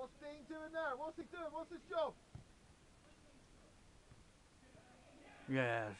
What's Dean doing there? What's he doing? What's his job? Yes.